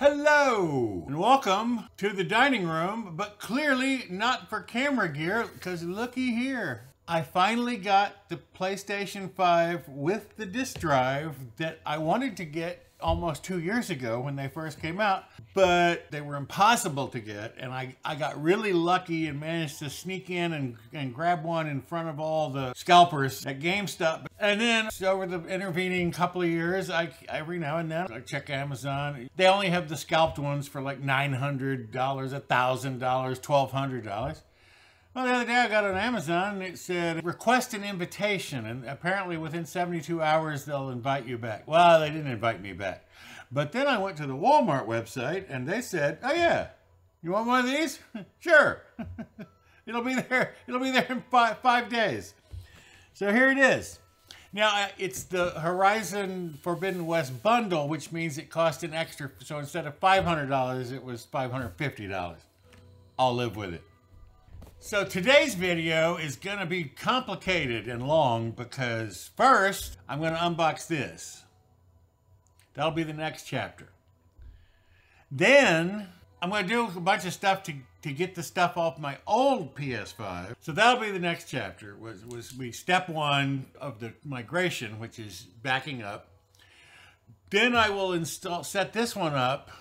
Hello and welcome to the dining room, but clearly not for camera gear because looky here. I finally got the PlayStation 5 with the disk drive that I wanted to get almost two years ago when they first came out, but they were impossible to get. And I, I got really lucky and managed to sneak in and, and grab one in front of all the scalpers at GameStop. And then over the intervening couple of years, I every now and then I check Amazon. They only have the scalped ones for like $900, $1,000, $1,200. Well, the other day I got on Amazon and it said request an invitation, and apparently within 72 hours they'll invite you back. Well, they didn't invite me back. But then I went to the Walmart website and they said, "Oh yeah, you want one of these? sure. it'll be there. It'll be there in five, five days." So here it is. Now it's the Horizon Forbidden West bundle, which means it cost an extra. So instead of $500, it was $550. I'll live with it. So today's video is going to be complicated and long because first I'm going to unbox this. That'll be the next chapter. Then I'm going to do a bunch of stuff to, to get the stuff off my old PS5. So that'll be the next chapter was, was we step one of the migration, which is backing up. Then I will install set this one up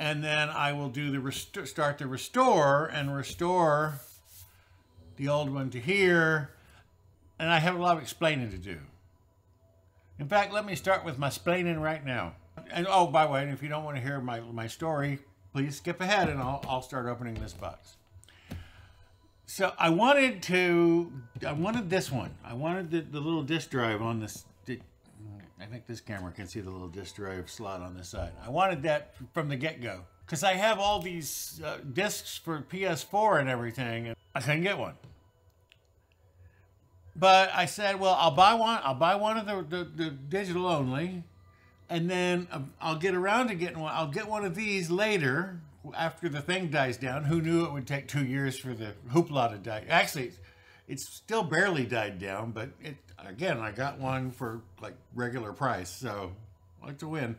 and then I will do the start the restore and restore the old one to here and I have a lot of explaining to do. In fact, let me start with my splaining right now. And oh, by the way, if you don't want to hear my, my story, please skip ahead and I'll, I'll start opening this box. So I wanted to, I wanted this one. I wanted the, the little disk drive on this I think this camera can see the little disk drive slot on the side. I wanted that from the get-go because I have all these uh, discs for PS4 and everything, and I couldn't get one. But I said, well, I'll buy one. I'll buy one of the, the, the digital only, and then um, I'll get around to getting one. I'll get one of these later after the thing dies down. Who knew it would take two years for the hoopla to die? Actually, it's still barely died down, but it again, I got one for like regular price, so like to win.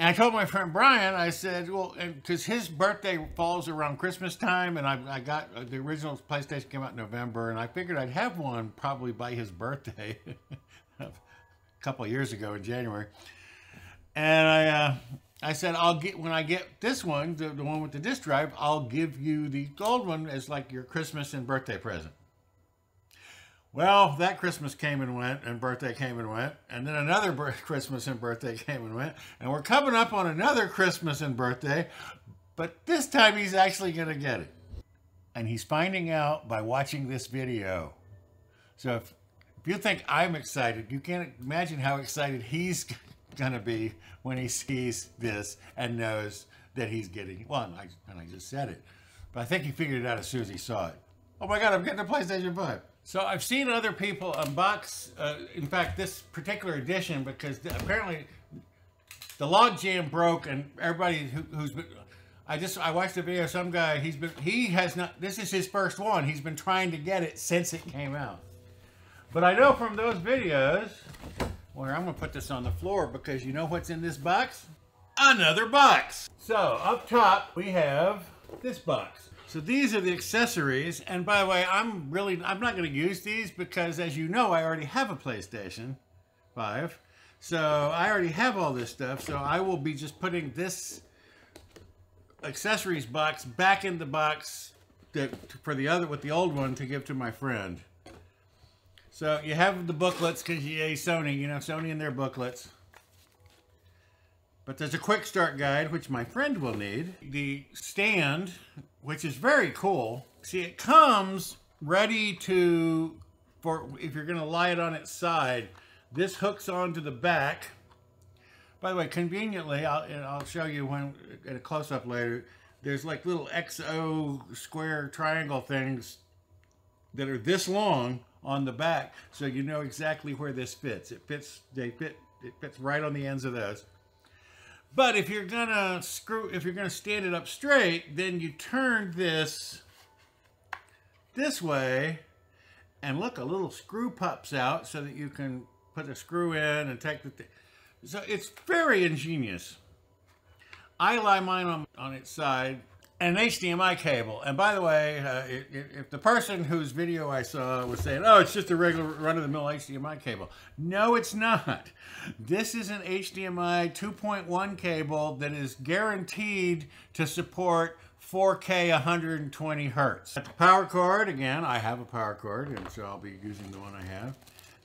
And I told my friend Brian, I said, well, because his birthday falls around Christmas time, and I, I got uh, the original PlayStation came out in November, and I figured I'd have one probably by his birthday a couple years ago in January. And I, uh, I said, I'll get, when I get this one, the, the one with the disk drive, I'll give you the gold one as like your Christmas and birthday present. Well, that Christmas came and went, and birthday came and went, and then another Christmas and birthday came and went, and we're coming up on another Christmas and birthday, but this time he's actually going to get it. And he's finding out by watching this video. So if, if you think I'm excited, you can't imagine how excited he's going to be when he sees this and knows that he's getting, well, and I, and I just said it, but I think he figured it out as soon as he saw it. Oh my God, I'm getting a PlayStation 5. So I've seen other people unbox, uh, in fact, this particular edition, because apparently the log jam broke and everybody who, has been, I just, I watched a video, some guy, he's been, he has not, this is his first one. He's been trying to get it since it came out. But I know from those videos, where I'm going to put this on the floor because you know what's in this box? Another box. So up top we have this box. So these are the accessories. And by the way, I'm really, I'm not going to use these because as you know, I already have a PlayStation 5. So I already have all this stuff. So I will be just putting this accessories box back in the box that, for the other, with the old one to give to my friend. So you have the booklets because you Sony, you know, Sony and their booklets. But there's a quick start guide, which my friend will need. The stand, which is very cool. See, it comes ready to, for if you're going to lie it on its side, this hooks onto the back. By the way, conveniently, I'll, I'll show you when at a close-up later, there's like little XO square triangle things that are this long on the back so you know exactly where this fits. It fits, they fit, it fits right on the ends of those. But if you're gonna screw, if you're gonna stand it up straight, then you turn this this way and look, a little screw pops out so that you can put a screw in and take the, So it's very ingenious. I lie mine on, on its side an HDMI cable. And by the way, uh, if, the person whose video I saw was saying, oh, it's just a regular run-of-the-mill HDMI cable. No, it's not. This is an HDMI 2.1 cable that is guaranteed to support 4K 120 hertz. The power cord, again, I have a power cord, and so I'll be using the one I have.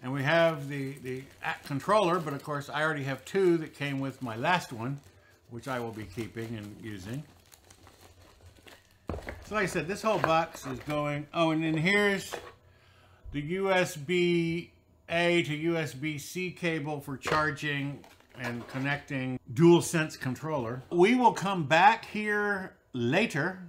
And we have the, the controller, but of course I already have two that came with my last one, which I will be keeping and using. So like I said, this whole box is going, oh, and then here's the USB-A to USB-C cable for charging and connecting DualSense controller. We will come back here later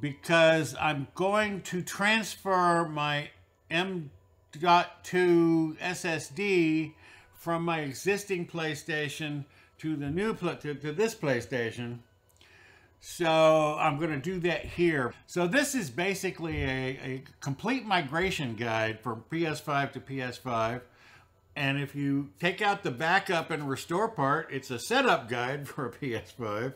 because I'm going to transfer my M.2 SSD from my existing PlayStation to the new to, to this PlayStation so I'm going to do that here. So this is basically a, a complete migration guide from PS5 to PS5. And if you take out the backup and restore part, it's a setup guide for a PS5.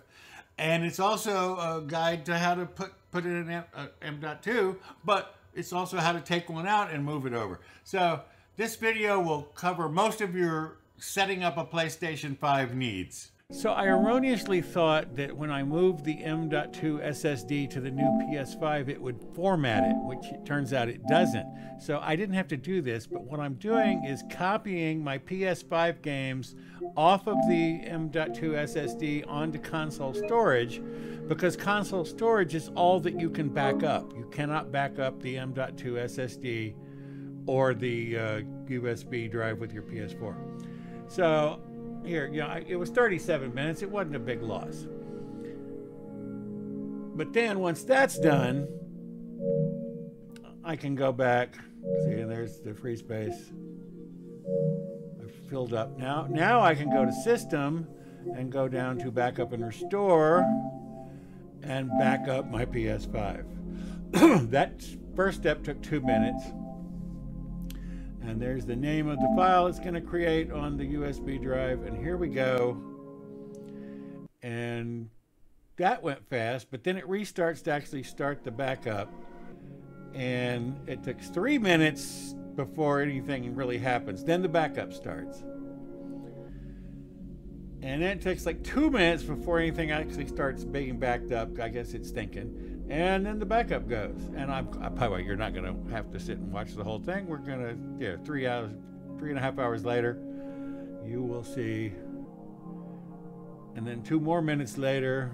And it's also a guide to how to put, put it in M.2, uh, but it's also how to take one out and move it over. So this video will cover most of your setting up a PlayStation 5 needs. So I erroneously thought that when I moved the M.2 SSD to the new PS5, it would format it, which it turns out it doesn't. So I didn't have to do this, but what I'm doing is copying my PS5 games off of the M.2 SSD onto console storage because console storage is all that you can back up. You cannot back up the M.2 SSD or the uh, USB drive with your PS4. So here, you know, it was 37 minutes. It wasn't a big loss. But then once that's done, I can go back. See, there's the free space. I've filled up. Now, now I can go to System and go down to Backup and Restore and back up my PS5. that first step took two minutes. And there's the name of the file it's going to create on the USB drive. And here we go. And that went fast, but then it restarts to actually start the backup. And it took three minutes before anything really happens. Then the backup starts. And then it takes like two minutes before anything actually starts being backed up. I guess it's thinking and then the backup goes. And I'm, I, by the way, you're not going to have to sit and watch the whole thing. We're going to, yeah, three hours, three and a half hours later, you will see. And then two more minutes later,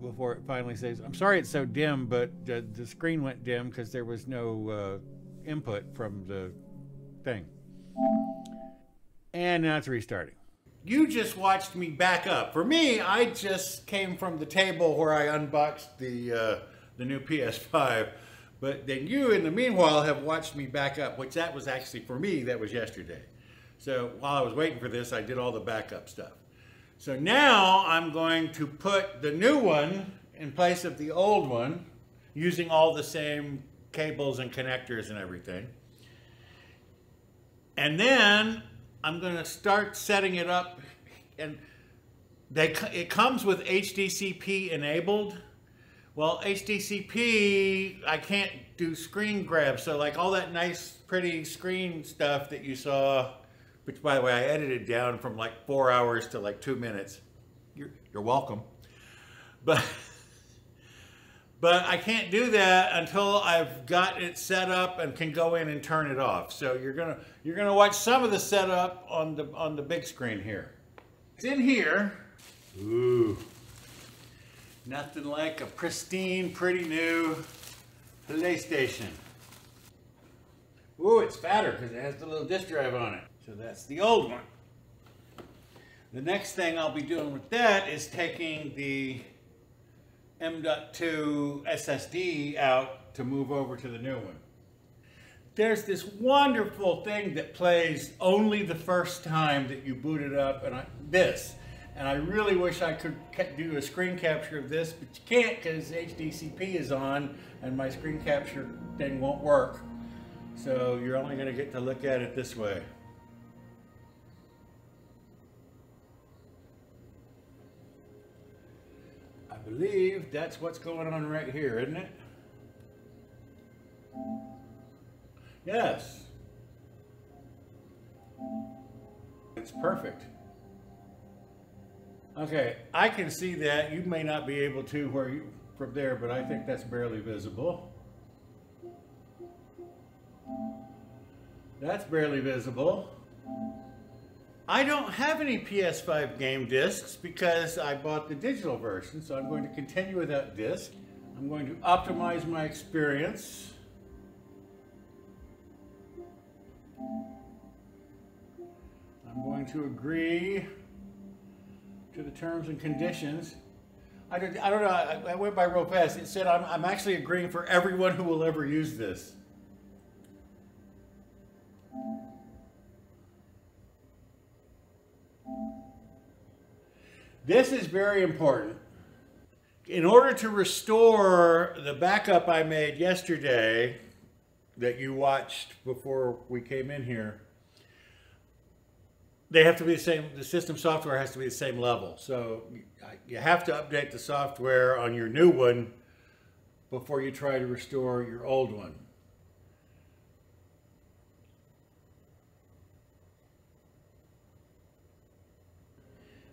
before it finally says, I'm sorry it's so dim, but the, the screen went dim because there was no uh, input from the thing. And now it's restarting you just watched me back up. For me, I just came from the table where I unboxed the, uh, the new PS5. But then you, in the meanwhile, have watched me back up, which that was actually, for me, that was yesterday. So while I was waiting for this, I did all the backup stuff. So now I'm going to put the new one in place of the old one, using all the same cables and connectors and everything. And then I'm going to start setting it up and they, it comes with HDCP enabled. Well, HDCP, I can't do screen grab. So like all that nice, pretty screen stuff that you saw, which by the way, I edited down from like four hours to like two minutes. You're, you're welcome. But but I can't do that until I've got it set up and can go in and turn it off. So you're gonna you're gonna watch some of the setup on the on the big screen here. It's in here. Ooh, nothing like a pristine, pretty new PlayStation. Ooh, it's fatter because it has the little disk drive on it. So that's the old one. The next thing I'll be doing with that is taking the M.2 SSD out to move over to the new one. There's this wonderful thing that plays only the first time that you boot it up, and I, this. And I really wish I could do a screen capture of this, but you can't because HDCP is on and my screen capture thing won't work. So you're only going to get to look at it this way. Believe that's what's going on right here, isn't it? Yes. It's perfect. Okay, I can see that. You may not be able to where you from there, but I think that's barely visible. That's barely visible. I don't have any PS5 game discs because I bought the digital version, so I'm going to continue without disc. I'm going to optimize my experience. I'm going to agree to the terms and conditions. I don't, I don't know, I, I went by real fast. It said I'm, I'm actually agreeing for everyone who will ever use this. This is very important. In order to restore the backup I made yesterday that you watched before we came in here, they have to be the same, the system software has to be the same level. So you have to update the software on your new one before you try to restore your old one.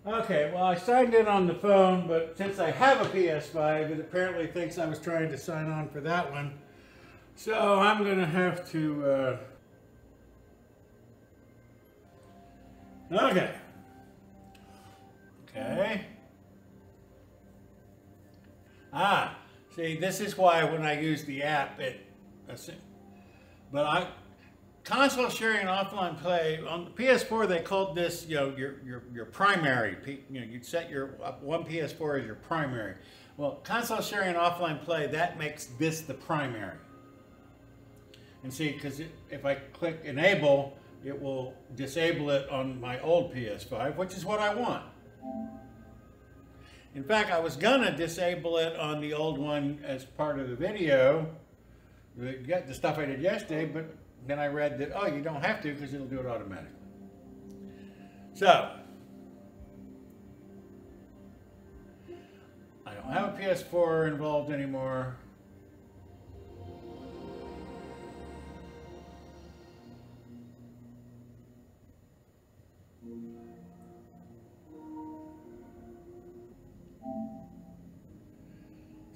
Okay, well I signed in on the phone, but since I have a PS5, it apparently thinks I was trying to sign on for that one. So I'm going to have to... Uh... Okay. Okay. Ah, see, this is why when I use the app, it... But I, console sharing and offline play on the PS4 they called this you know your your your primary. You know you'd set your one PS4 as your primary. Well console sharing and offline play that makes this the primary. And see because if I click enable it will disable it on my old PS5 which is what I want. In fact I was gonna disable it on the old one as part of the video get the stuff I did yesterday but then I read that, oh, you don't have to because it'll do it automatically. So, I don't have a PS4 involved anymore.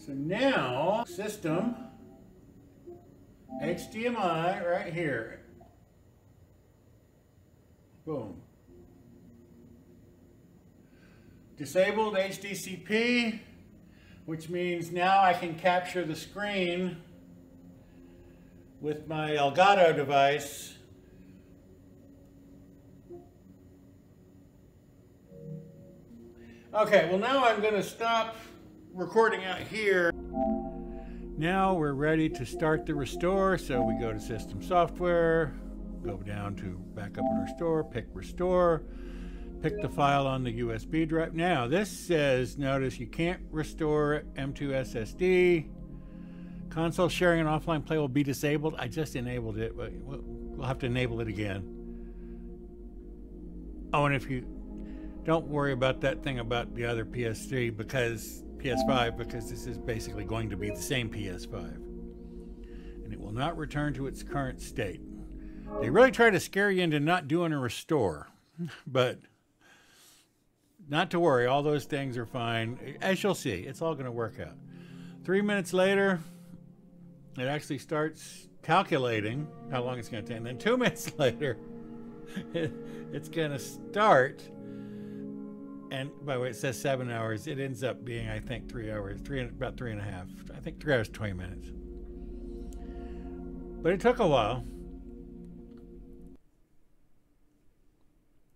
So now, system, HDMI right here. Boom. Disabled HDCP, which means now I can capture the screen with my Elgato device. Okay, well now I'm going to stop recording out here. Now we're ready to start the restore. So we go to system software, go down to backup and restore, pick restore, pick the file on the USB drive. Now this says, notice you can't restore M2 SSD. Console sharing and offline play will be disabled. I just enabled it, but we'll have to enable it again. Oh, and if you don't worry about that thing about the other PS3 because PS5 because this is basically going to be the same PS5. And it will not return to its current state. They really try to scare you into not doing a restore, but not to worry, all those things are fine. As you'll see, it's all going to work out. Three minutes later, it actually starts calculating how long it's going to take. And then two minutes later, it's going to start and by the way, it says seven hours. It ends up being, I think, three hours, three about three and a half. I think three hours, twenty minutes. But it took a while,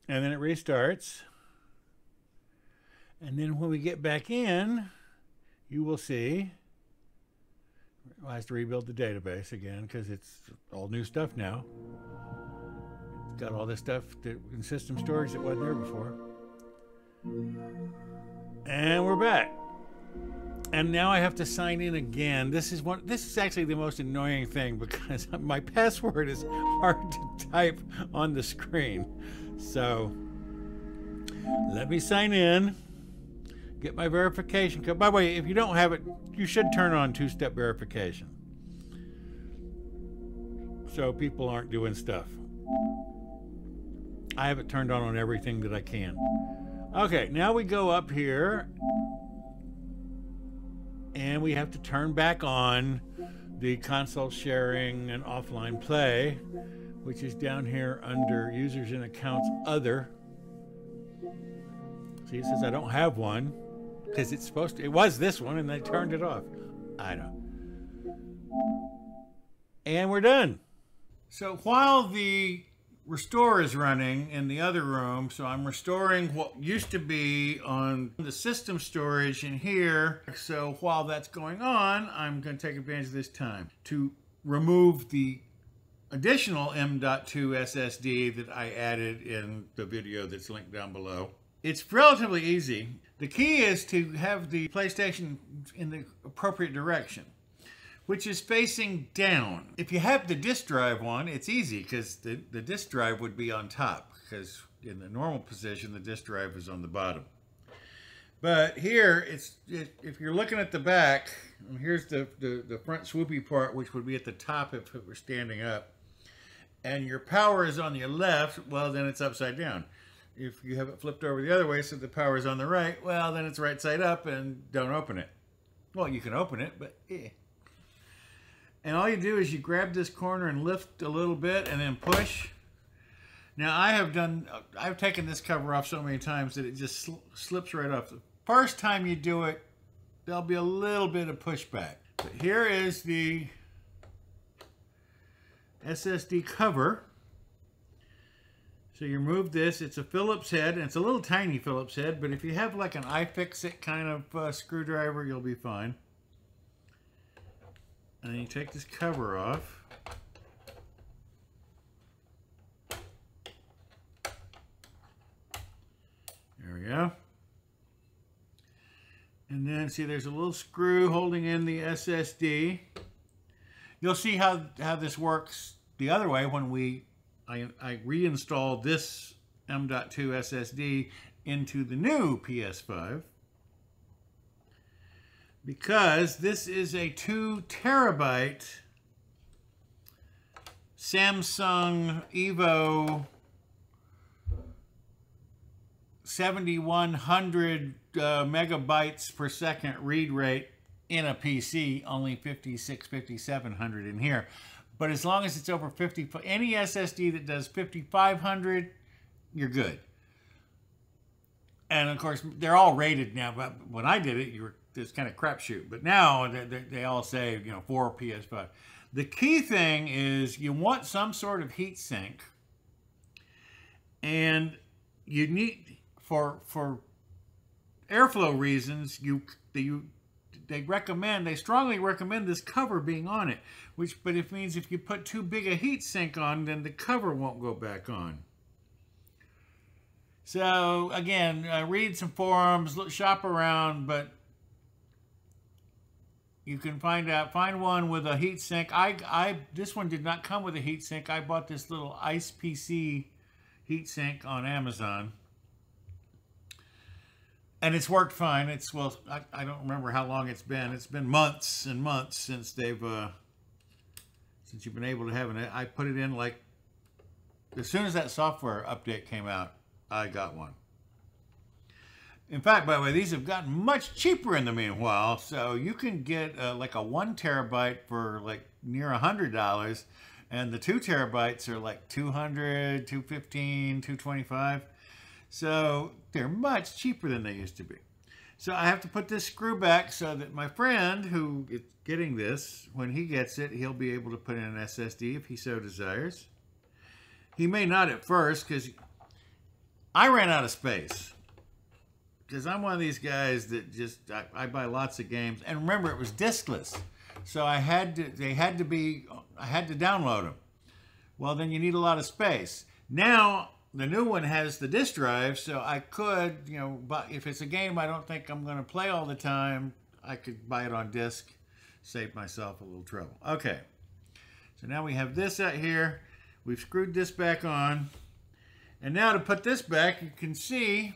and then it restarts. And then when we get back in, you will see. Well, has to rebuild the database again because it's all new stuff now. It's got all this stuff that, in system storage that wasn't there before. And we're back. And now I have to sign in again. This is one this is actually the most annoying thing because my password is hard to type on the screen. So let me sign in. get my verification code. By the way, if you don't have it, you should turn on two-step verification. So people aren't doing stuff. I have it turned on on everything that I can. Okay, now we go up here and we have to turn back on the console sharing and offline play, which is down here under users and accounts other. See, it says I don't have one because it's supposed to, it was this one and they turned it off. I don't know. And we're done. So while the restore is running in the other room, so I'm restoring what used to be on the system storage in here. So while that's going on, I'm going to take advantage of this time to remove the additional M.2 SSD that I added in the video that's linked down below. It's relatively easy. The key is to have the PlayStation in the appropriate direction which is facing down. If you have the disk drive one, it's easy because the, the disk drive would be on top because in the normal position, the disk drive is on the bottom. But here, it's it, if you're looking at the back, here's the, the, the front swoopy part, which would be at the top if it were standing up. And your power is on your left, well, then it's upside down. If you have it flipped over the other way so the power is on the right, well, then it's right side up and don't open it. Well, you can open it, but eh. And all you do is you grab this corner and lift a little bit and then push. Now I have done, I've taken this cover off so many times that it just sl slips right off. The first time you do it, there'll be a little bit of pushback. But here is the SSD cover. So you remove this, it's a Phillips head, and it's a little tiny Phillips head, but if you have like an iFixit kind of uh, screwdriver, you'll be fine. And then you take this cover off. There we go. And then see there's a little screw holding in the SSD. You'll see how, how this works the other way when we I, I reinstall this M.2 SSD into the new PS5 because this is a two terabyte Samsung Evo 7100 uh, megabytes per second read rate in a PC, only 56, 5700 in here. But as long as it's over 50, any SSD that does 5500, you're good. And of course, they're all rated now. But when I did it, you were this kind of crapshoot. But now they, they, they, all say, you know, four PS5. The key thing is you want some sort of heat sink. And you need, for, for airflow reasons, you, you, they recommend, they strongly recommend this cover being on it. Which, but it means if you put too big a heat sink on, then the cover won't go back on. So again, uh, read some forums, look, shop around, but you can find out find one with a heat sink. I I this one did not come with a heat sink. I bought this little Ice PC heat sink on Amazon. And it's worked fine. It's well, I, I don't remember how long it's been. It's been months and months since they've uh, since you've been able to have it. I put it in like as soon as that software update came out, I got one. In fact, by the way, these have gotten much cheaper in the meanwhile. So you can get uh, like a one terabyte for like near a hundred dollars, and the two terabytes are like 200, 215, 225. So they're much cheaper than they used to be. So I have to put this screw back so that my friend who is getting this, when he gets it, he'll be able to put in an SSD if he so desires. He may not at first because I ran out of space because I'm one of these guys that just I, I, buy lots of games, and remember it was diskless, so I had to they had to be I had to download them. Well, then you need a lot of space. Now the new one has the disk drive, so I could you know, but if it's a game I don't think I'm going to play all the time, I could buy it on disk, save myself a little trouble. Okay, so now we have this out here. We've screwed this back on. And now to put this back, you can see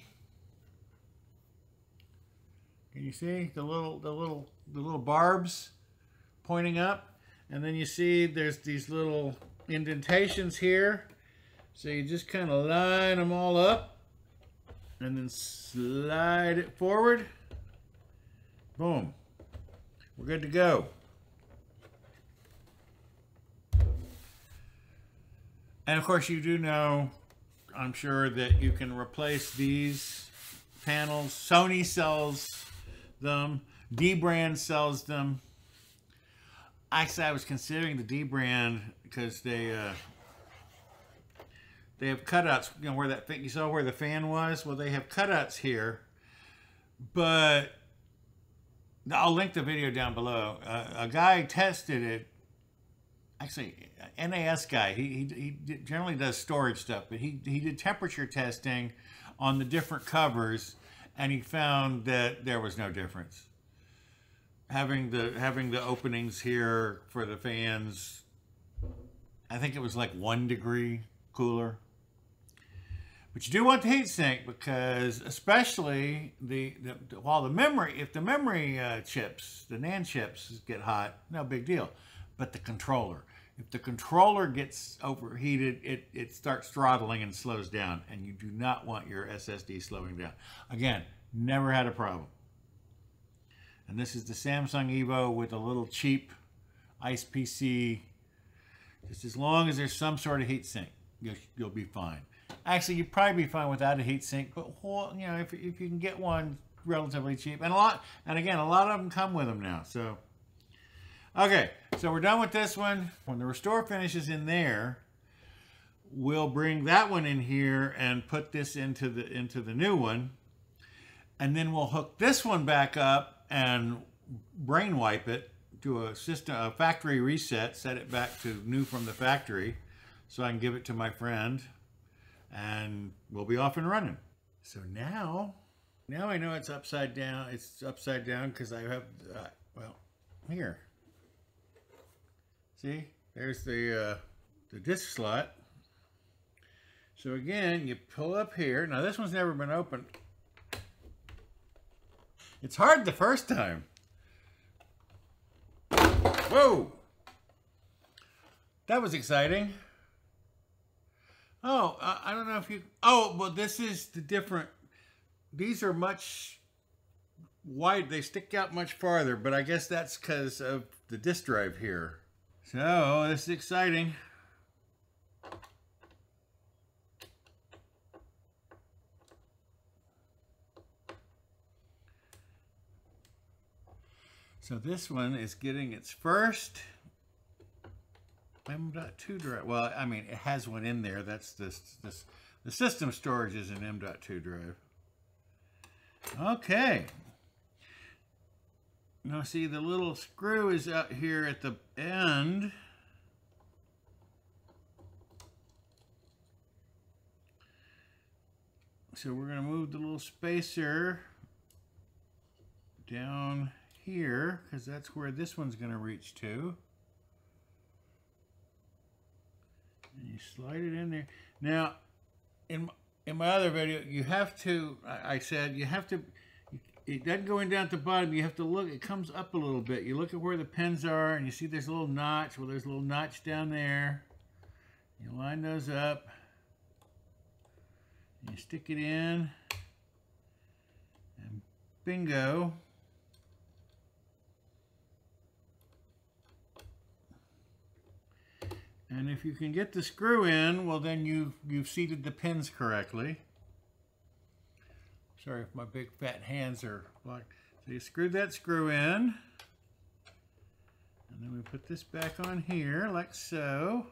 Can you see the little the little the little barbs pointing up? And then you see there's these little indentations here. So you just kind of line them all up and then slide it forward. Boom. We're good to go. And of course you do know, I'm sure that you can replace these panels. Sony sells them. dbrand sells them. Actually, I was considering the dbrand because they uh, they have cutouts. You know where that you saw where the fan was. Well, they have cutouts here, but I'll link the video down below. Uh, a guy tested it. Actually, NAS guy. He, he, he generally does storage stuff, but he he did temperature testing on the different covers, and he found that there was no difference. Having the having the openings here for the fans I think it was like one degree cooler. But you do want the heat sink because especially the, the while the memory if the memory uh, chips the NAND chips get hot no big deal. But the controller if the controller gets overheated it it starts throttling and slows down and you do not want your SSD slowing down again never had a problem and this is the Samsung Evo with a little cheap Ice PC. Just as long as there's some sort of heat sink, you'll, you'll be fine. Actually, you'd probably be fine without a heat sink, but you know, if, if you can get one relatively cheap, and a lot, and again, a lot of them come with them now. So, okay, so we're done with this one. When the restore finishes in there, we'll bring that one in here and put this into the into the new one, and then we'll hook this one back up and brain wipe it, do a system, a factory reset, set it back to new from the factory, so I can give it to my friend, and we'll be off and running. So now, now I know it's upside down. It's upside down because I have, uh, well, here. See, there's the uh, the disk slot. So again, you pull up here. Now this one's never been opened. It's hard the first time. Whoa! That was exciting. Oh, uh, I don't know if you... Oh, well, this is the different... These are much wide. They stick out much farther, but I guess that's because of the disk drive here. So, this is exciting. So this one is getting its first M.2 drive. Well, I mean, it has one in there. That's this, this, the system storage is an M.2 drive. Okay. Now see, the little screw is out here at the end. So we're going to move the little spacer down here because that's where this one's going to reach to. And you slide it in there. Now, in in my other video, you have to, I, I said, you have to, it doesn't down at the bottom. You have to look, it comes up a little bit. You look at where the pins are and you see there's a little notch. Well, there's a little notch down there. You line those up. You stick it in. And bingo. And if you can get the screw in, well then you've, you've seated the pins correctly. Sorry if my big fat hands are like. So you screwed that screw in. And then we put this back on here like so.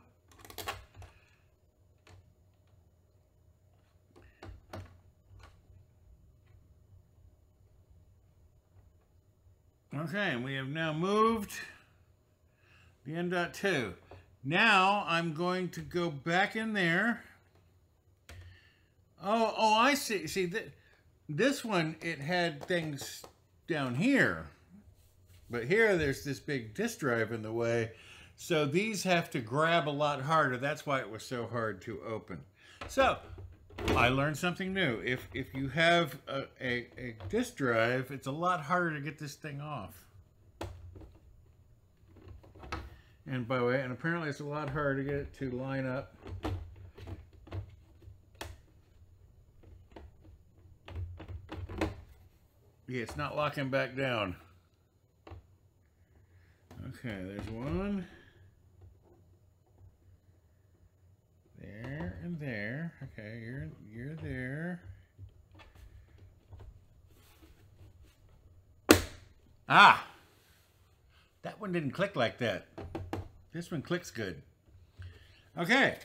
Okay, and we have now moved the M.2. Now I'm going to go back in there. Oh, oh, I see. See, th this one, it had things down here. But here, there's this big disk drive in the way. So these have to grab a lot harder. That's why it was so hard to open. So I learned something new. If if you have a, a, a disk drive, it's a lot harder to get this thing off. And by the way, and apparently it's a lot harder to get it to line up. Yeah, it's not locking back down. Okay, there's one. There and there. Okay, you're you're there. Ah! That one didn't click like that. This one clicks good. Okay.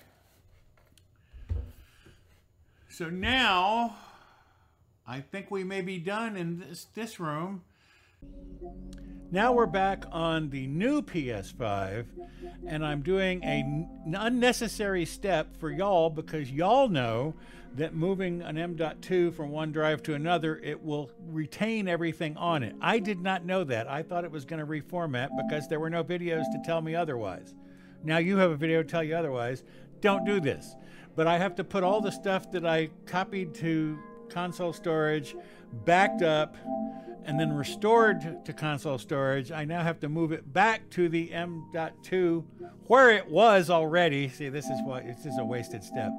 So now I think we may be done in this this room. Now we're back on the new PS5, and I'm doing a unnecessary step for y'all because y'all know that moving an M.2 from one drive to another, it will retain everything on it. I did not know that. I thought it was going to reformat because there were no videos to tell me otherwise. Now you have a video to tell you otherwise. Don't do this. But I have to put all the stuff that I copied to console storage backed up and then restored to console storage, I now have to move it back to the M.2 where it was already. See, this is what this is a wasted step,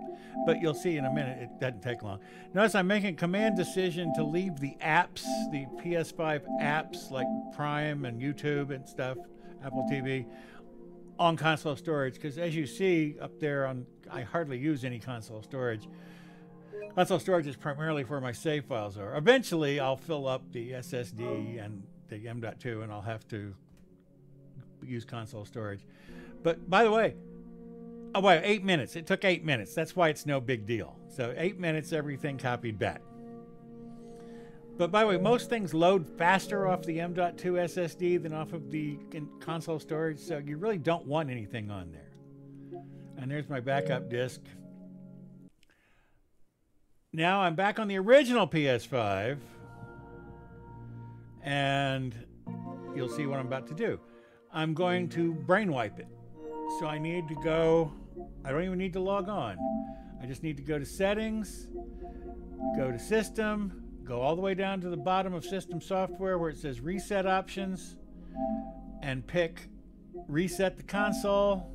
but you'll see in a minute it doesn't take long. Notice I'm making a command decision to leave the apps, the PS5 apps like Prime and YouTube and stuff, Apple TV, on console storage because as you see up there on, I hardly use any console storage. Console storage is primarily where my save files are. Eventually, I'll fill up the SSD and the M.2 and I'll have to use console storage. But by the way, oh, wait, eight minutes. It took eight minutes. That's why it's no big deal. So eight minutes, everything copied back. But by the way, most things load faster off the M.2 SSD than off of the console storage, so you really don't want anything on there. And there's my backup disk now I'm back on the original PS5, and you'll see what I'm about to do. I'm going to brain wipe it. So I need to go, I don't even need to log on. I just need to go to settings, go to system, go all the way down to the bottom of system software where it says reset options, and pick reset the console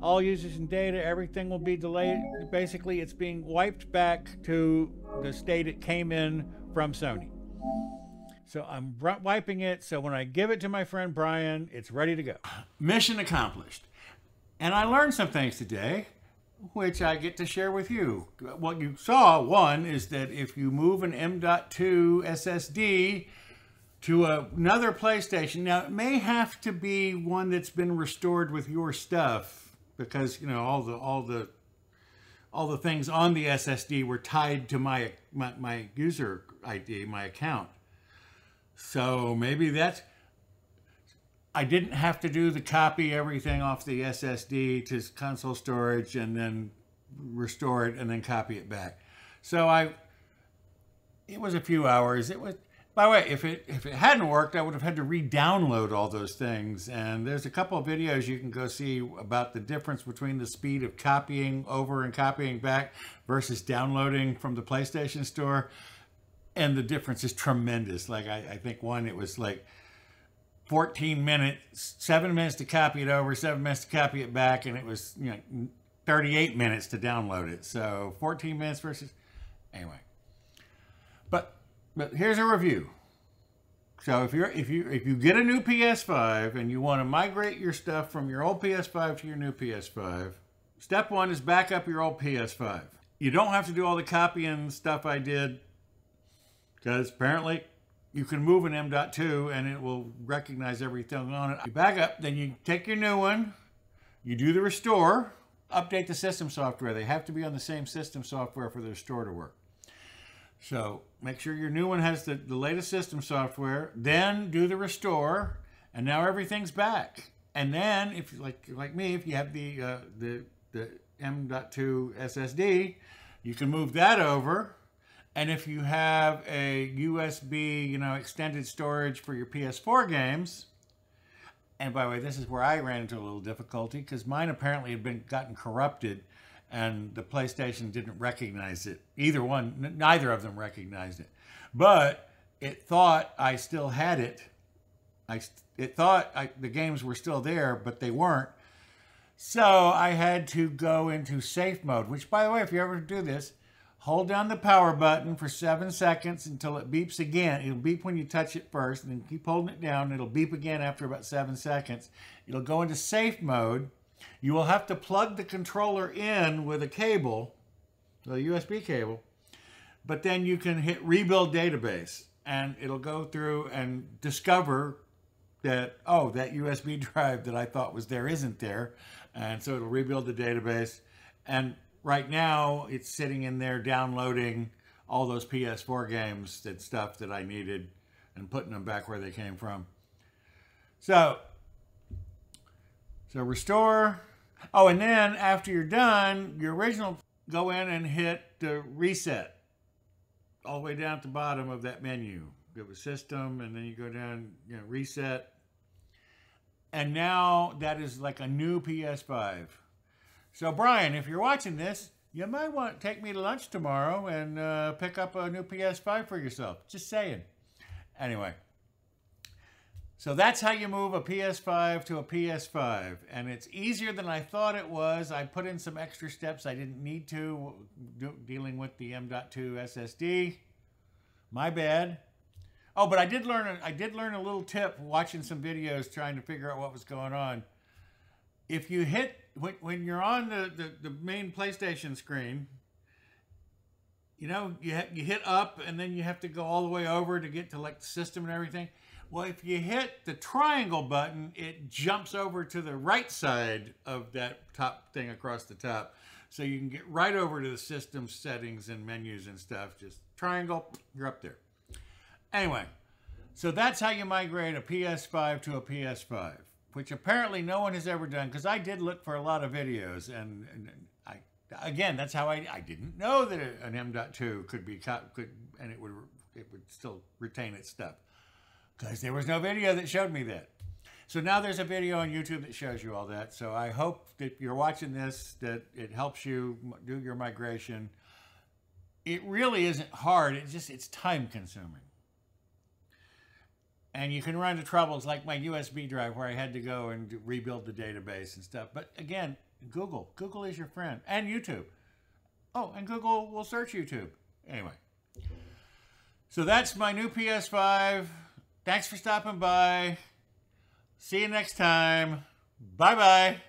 all users and data, everything will be delayed. Basically, it's being wiped back to the state it came in from Sony. So I'm wiping it. So when I give it to my friend Brian, it's ready to go. Mission accomplished. And I learned some things today, which I get to share with you. What you saw, one, is that if you move an M.2 SSD to another PlayStation, now it may have to be one that's been restored with your stuff because you know all the all the all the things on the SSD were tied to my, my, my user ID, my account. So maybe that's, I didn't have to do the copy everything off the SSD to console storage and then restore it and then copy it back. So I, it was a few hours. It was, by the way, if it if it hadn't worked, I would have had to re-download all those things. And there's a couple of videos you can go see about the difference between the speed of copying over and copying back versus downloading from the PlayStation Store. And the difference is tremendous. Like I, I think one, it was like 14 minutes, seven minutes to copy it over, seven minutes to copy it back, and it was you know 38 minutes to download it. So 14 minutes versus anyway. But but here's a review. So if you're if you if you get a new PS5 and you want to migrate your stuff from your old PS5 to your new PS5, step one is back up your old PS5. You don't have to do all the copying stuff I did because apparently you can move an M.2 and it will recognize everything on it. You back up, then you take your new one, you do the restore, update the system software. They have to be on the same system software for the restore to work. So make sure your new one has the, the latest system software, then do the restore, and now everything's back. And then, if you like like me, if you have the uh, the the M.2 SSD, you can move that over. And if you have a USB, you know, extended storage for your PS4 games, and by the way, this is where I ran into a little difficulty because mine apparently had been gotten corrupted and the PlayStation didn't recognize it. Either one, neither of them recognized it. But it thought I still had it. I, it thought I, the games were still there, but they weren't. So I had to go into safe mode, which, by the way, if you ever do this, hold down the power button for seven seconds until it beeps again. It'll beep when you touch it first, and then keep holding it down. It'll beep again after about seven seconds. It'll go into safe mode. You will have to plug the controller in with a cable, the USB cable, but then you can hit rebuild database and it'll go through and discover that, oh, that USB drive that I thought was there isn't there. And so it'll rebuild the database. And right now it's sitting in there downloading all those PS4 games and stuff that I needed and putting them back where they came from. So, so restore. Oh, and then after you're done, your original, go in and hit the reset all the way down at the bottom of that menu. Go to system and then you go down, you know, reset. And now that is like a new PS5. So, Brian, if you're watching this, you might want to take me to lunch tomorrow and uh, pick up a new PS5 for yourself. Just saying. Anyway, so that's how you move a PS5 to a PS5. And it's easier than I thought it was. I put in some extra steps I didn't need to dealing with the M.2 SSD. My bad. Oh, but I did learn I did learn a little tip watching some videos trying to figure out what was going on. If you hit when, when you're on the, the, the main PlayStation screen, you know, you, you hit up and then you have to go all the way over to get to like the system and everything. Well, if you hit the triangle button, it jumps over to the right side of that top thing across the top. So you can get right over to the system settings and menus and stuff. Just triangle, you're up there. Anyway, so that's how you migrate a PS5 to a PS5, which apparently no one has ever done because I did look for a lot of videos and, and I again that's how I I didn't know that an M.2 could be could and it would it would still retain its stuff because there was no video that showed me that. So now there's a video on YouTube that shows you all that. So I hope that you're watching this, that it helps you do your migration. It really isn't hard. It's just, it's time consuming. And you can run into troubles like my USB drive where I had to go and rebuild the database and stuff. But again, Google. Google is your friend. And YouTube. Oh, and Google will search YouTube. Anyway. So that's my new PS5. Thanks for stopping by. See you next time. Bye bye.